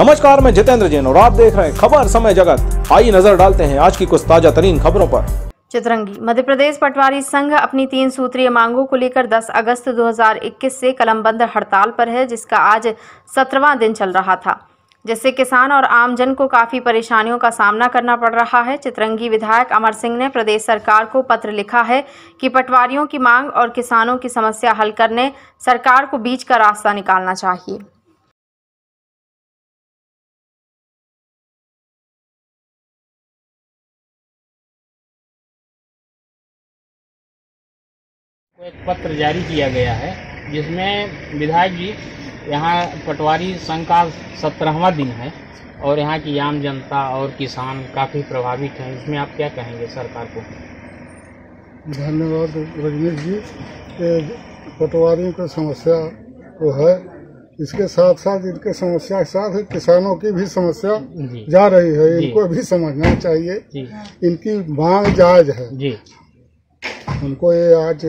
नमस्कार, मैं जितेंद्र जैन और आप देख रहे हैं खबर समय जगत। आइए नज़र डालते हैं आज की कुछ ताज़ा तरीन खबरों पर। चित्रंगी मध्य प्रदेश पटवारी संघ अपनी तीन सूत्रीय मांगों को लेकर 10 अगस्त 2021 से कलमबंद हड़ताल पर है, जिसका आज सत्रहवां दिन चल रहा था, जिससे किसान और आमजन को काफ़ी परेशानियों का सामना करना पड़ रहा है। चित्रंगी विधायक अमर सिंह ने प्रदेश सरकार को पत्र लिखा है कि पटवारियों की मांग और किसानों की समस्या हल करने सरकार को बीच का रास्ता निकालना चाहिए। को एक पत्र जारी किया गया है जिसमें विधायक जी यहाँ पटवारी संघ का सत्रहवा दिन है और यहाँ की आम जनता और किसान काफ़ी प्रभावित हैं। इसमें आप क्या कहेंगे सरकार को? धन्यवाद रजनीश जी। पटवारियों की समस्या तो है। इसके साथ साथ इनके समस्या के साथ किसानों की भी समस्या जा। रही है। इनको भी समझना चाहिए। इनकी मांग जायज़ है। जी। उनको ये आज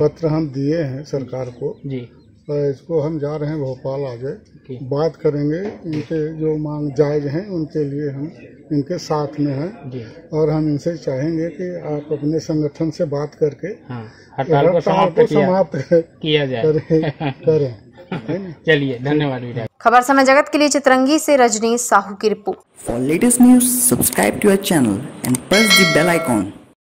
पत्र हम दिए हैं सरकार को। जी। और इसको हम जा रहे हैं भोपाल आगे। बात करेंगे इनके जो मांग जायज़ हैं उनके लिए हम इनके साथ में हैं। और हम इनसे चाहेंगे कि आप अपने संगठन से बात करके हाँ हड़ताल को समाप्त किया। किया जाए। करें करें। चलिए धन्यवाद खबर समय जगत के लिए चित्रंगी से रजनीश साहू की रिपोर्ट। For latest news, subscribe to our channel and press the bell icon.